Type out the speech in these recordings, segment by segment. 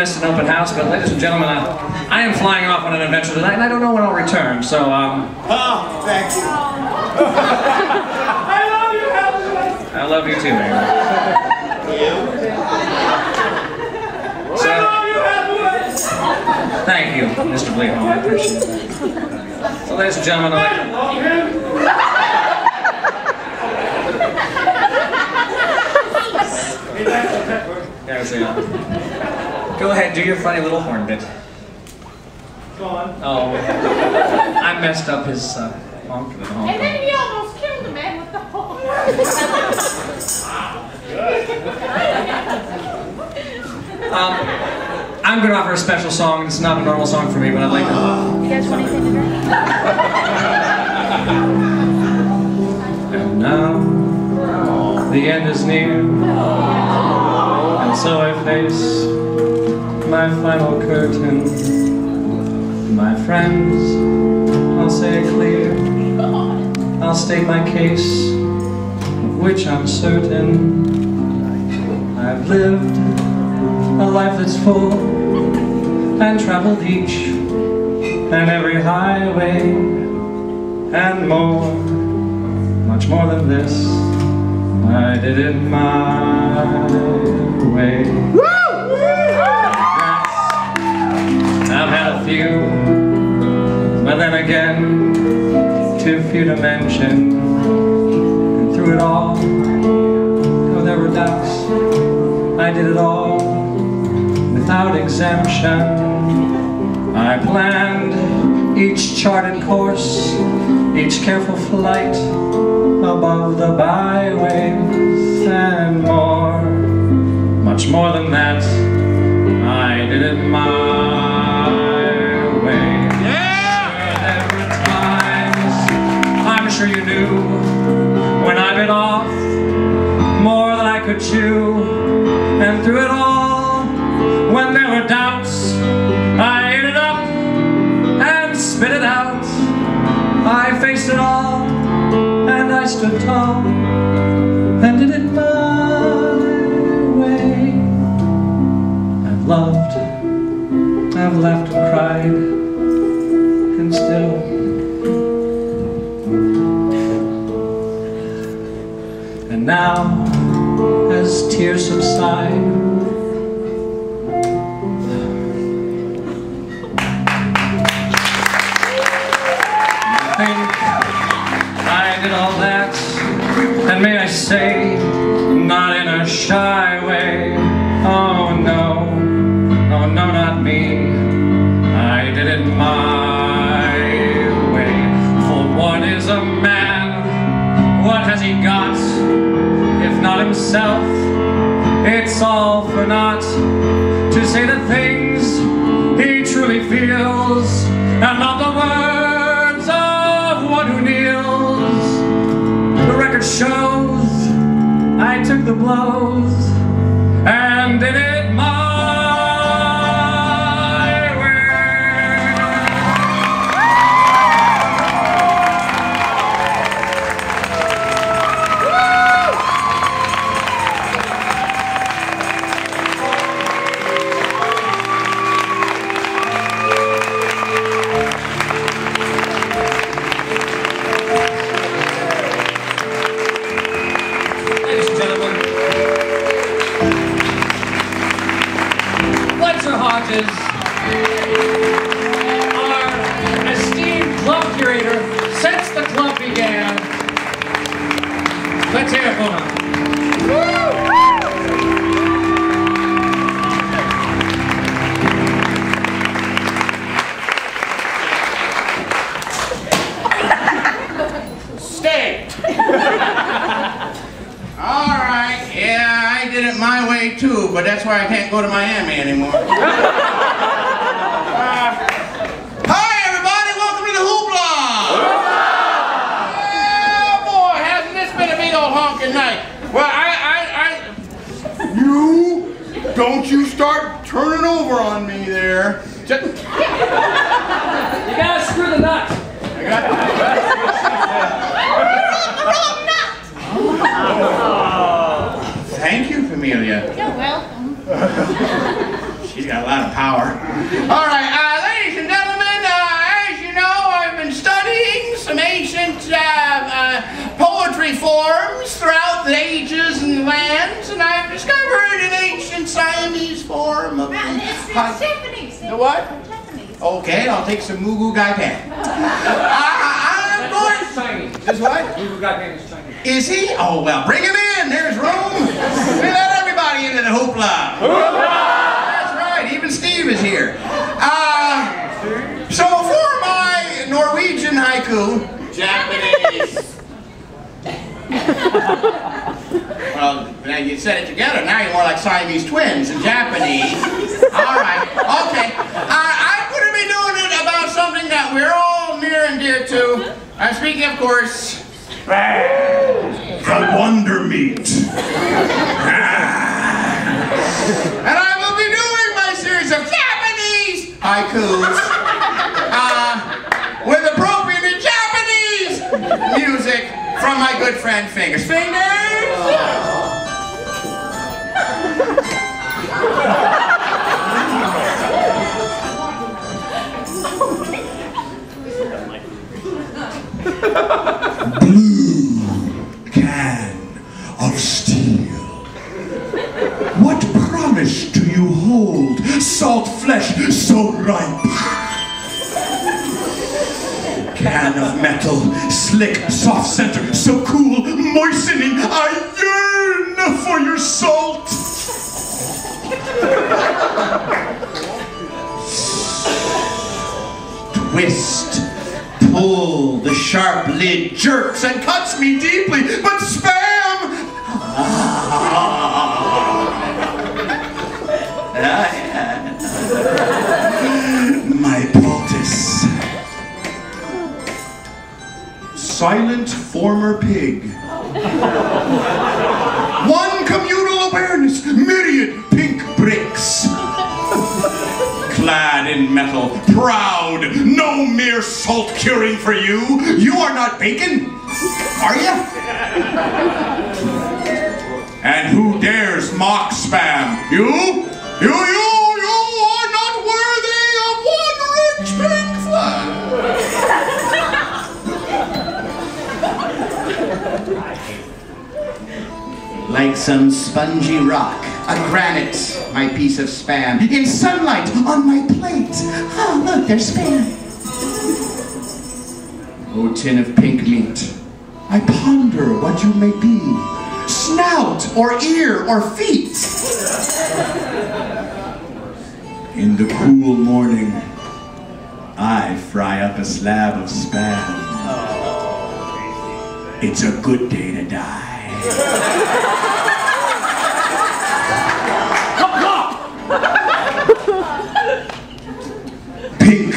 missed an open house, but ladies and gentlemen, I, I am flying off on an adventure tonight, and I don't know when I'll return, so, um... Oh, thanks. I love you, Helen! I love you too, Mary. so, I Thank you, Mr. Bleehall. I appreciate that. So, ladies and gentlemen, I him! There's the... Uh, Go ahead, do your funny little horn bit. Go on. Oh, I messed up his uh, honk the honk. And then he almost killed the man with the horn. um, I'm going to offer a special song. It's not a normal song for me, but I like it. You guys want anything to drink? and now, the end is near. And so I face my final curtain. My friends, I'll say it clear. I'll state my case, of which I'm certain. I've lived a life that's full and traveled each and every highway and more, much more than this. I did it my way. Few, but then again, too few to mention. And through it all, though there were doubts, I did it all without exemption. I planned each charted course, each careful flight above the byways and more, much more than that. I did it my sure you knew, when I bit off more than I could chew, and through it all, when there were doubts, I ate it up and spit it out. I faced it all, and I stood tall, now, as tears subside, I did all that, and may I say, not in a shy himself, it's all for naught. To say the things he truly feels, and not the words of one who kneels. The record shows I took the blows can't go to Miami anymore. Uh, hi, everybody, welcome to the Hoopla. Oh boy, hasn't this been a big old honking night? Well, I, I, I, you, don't you start turning over on me there. Just, You gotta screw the nut. I got the wrong nut. thank you, Pamelia. You're welcome. She's got a lot of power. All right, uh, ladies and gentlemen, uh, as you know, I've been studying some ancient uh, uh, poetry forms throughout the ages and lands, and I've discovered an ancient Siamese form of It's, it's Hi- Tiffany's. The what? Tiffany's. Okay, I'll take some Moo Goo Gai Pan. I'm going. Chinese. This what? Who got named as Chinese? Is he? Oh well, bring him in. There's room. We let everybody into the hoopla. That's right. Even Steve is here. Uh, so for my Norwegian haiku, Japanese. well, now you said it together. Now you're more like Siamese twins in Japanese. All right. Okay. Uh, I'm going to be doing it about something that we're all near and dear to. I'm speaking, of course, the Wonder Meat. haikus uh, with appropriate Japanese music from my good friend Fingers. Fingers! Blue can of steel. What promise do salt flesh so ripe? Can of metal, slick, soft center, so cool, moistening, I yearn for your salt. Twist, pull, the sharp lid jerks and cuts me deeply, but spam! Ah, Silent former pig. One communal awareness, myriad pink bricks. Clad in metal, proud, no mere salt curing for you. You are not bacon, are you? And who dares mock spam? You? You, you, Like some spongy rock, a granite, my piece of spam. In sunlight, on my plate. Oh, look, there's spam. Oh, tin of pink meat. I ponder what you may be. Snout, or ear, or feet. In the cool morning, I fry up a slab of spam. It's a good day to die. Pink,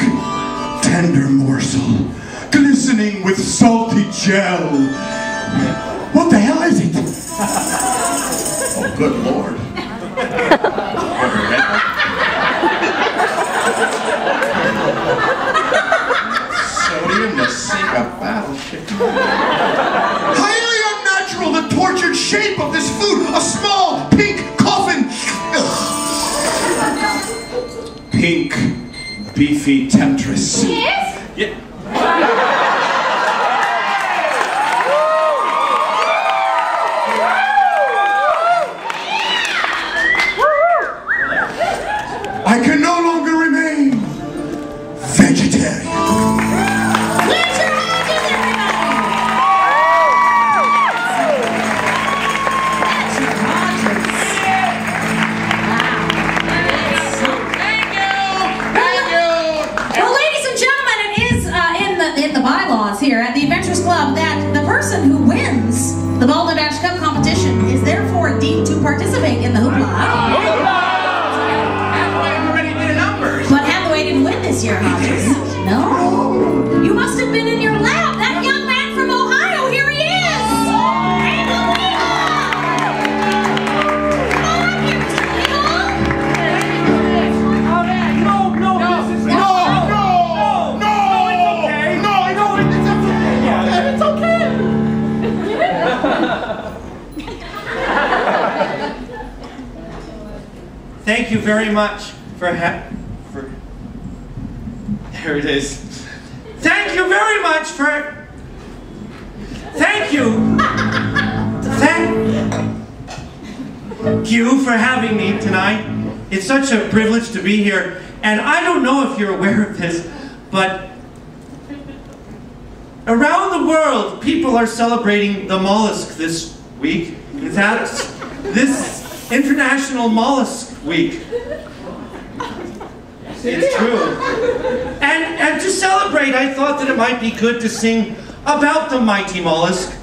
tender morsel, glistening with salty gel. What the hell is it? Oh, good lord. Sodium to sink battleship. Highly unnatural, the tortured shape of this food. A small pink coffin. Pink, beefy temptress. Yes? Yeah. Hoopla. Hathaway didn't win this year, Hodges. No. You must have been in your lab. Thank you very much for for. There it is. Thank you very much for. Thank you. Thank you for having me tonight. It's such a privilege to be here, and I don't know if you're aware of this, but around the world, people are celebrating the mollusk this week. Fact, this International Mollusk Week. It's true. And, and to celebrate, I thought that it might be good to sing about the mighty mollusk.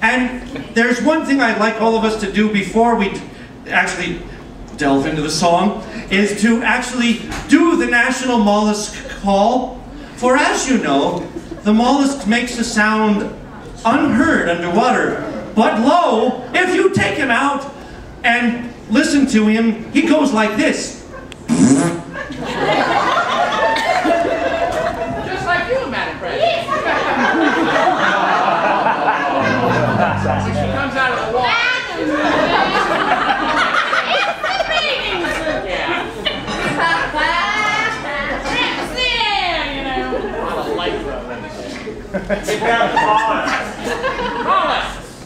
And there's one thing I'd like all of us to do before we actually delve into the song, is to actually do the National Mollusk Call. For as you know, the mollusk makes a sound unheard underwater. But lo, if you take him out and listen to him, he goes like this. Just like you, Madam President. When she comes out of the water.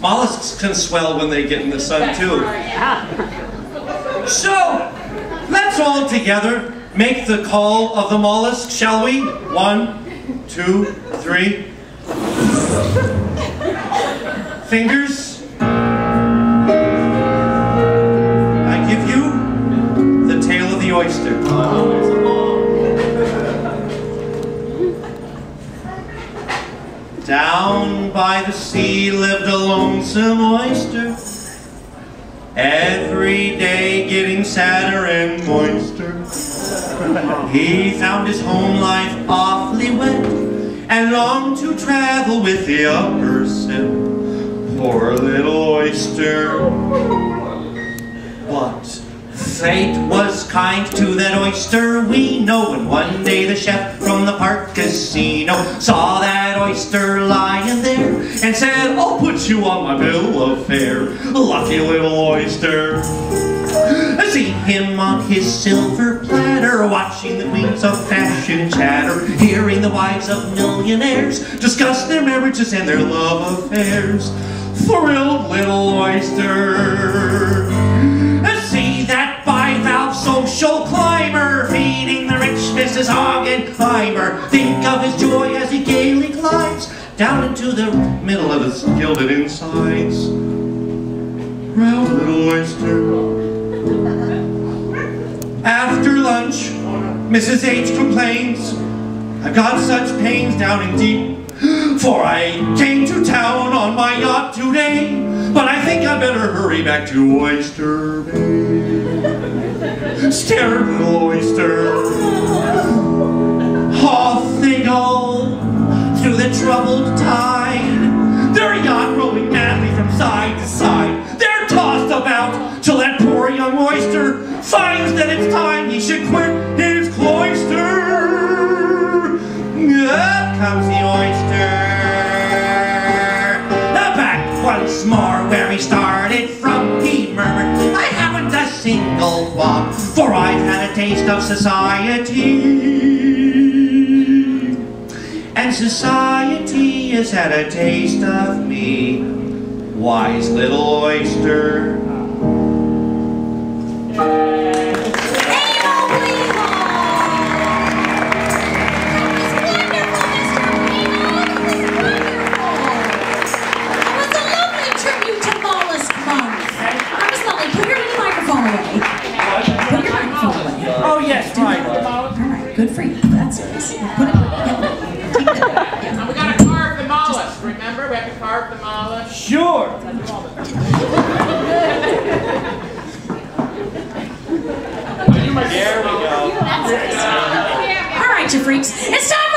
Mollusks can swell when they get in the sun too. So, let's all together make the call of the mollusk, shall we? One, two, three. Fingers. I give you the tale of the oyster. Down by the sea lived a lonesome oyster. Every day getting sadder and moister. He found his home life awfully wet and longed to travel with the upper set. Poor little oyster. But fate was kind to that oyster, we know. And one day the chef from the park casino saw that oyster lying there and said, I'll put you on my bill of fare. Lucky little oyster. See him on his silver platter, watching the queens of fashion chatter, hearing the wives of millionaires discuss their marriages and their love affairs. Thrilled little oyster. See that bivalve social climber feeding the rich Mrs. Hoggenheimer. Think of his joy as he gaily glides down into the middle of his gilded insides. Proud little oyster. After lunch, Mrs. H complains, I've got such pains down in deep, for I came to town on my yacht today, but I think I'd better hurry back to Oyster Bay. Scared little oyster. Off troubled tide, their yacht rolling madly from side to side. They're tossed about till that poor young oyster finds that it's time he should quit his cloister. Up comes the oyster. Back once more where he started from, he murmured, I haven't a single qualm, for I've had a taste of society. And society has had a taste of me. Wise little oyster. Sure. There we go. All right, you freaks. It's time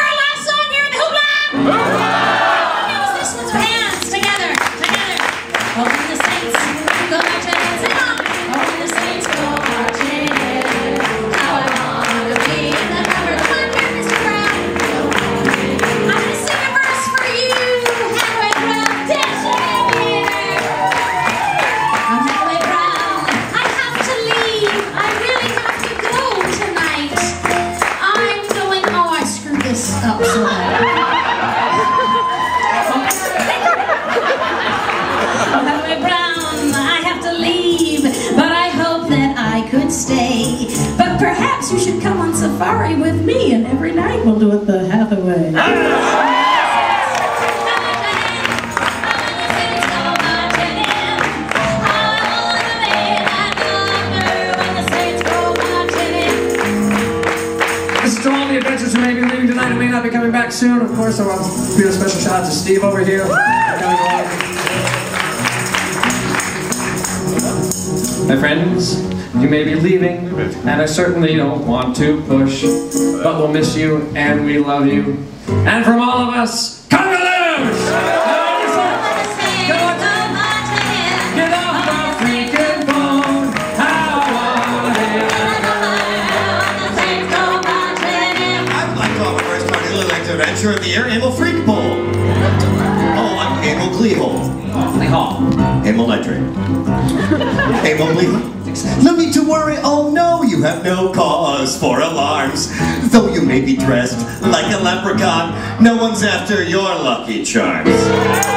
safari with me, and every night we'll do it the Hathaway. This is the adventures who may be leaving tonight and may not be coming back soon. Of course, I want to do a special shout out to Steve over here. My friends, you may be leaving, and I certainly don't want to push, but we'll miss you, and we love you. And from all of us, Kungaloosh! Get off the freaking phone! How I want it. I'd like to offer first our new elected adventure of the year, Emil Freak Bowl. Oh, I'm Emil Gleehole. Emil Ledrick. Emil Gleehole. No need to worry, oh no, you have no cause for alarms. Though you may be dressed like a leprechaun, no one's after your lucky charms.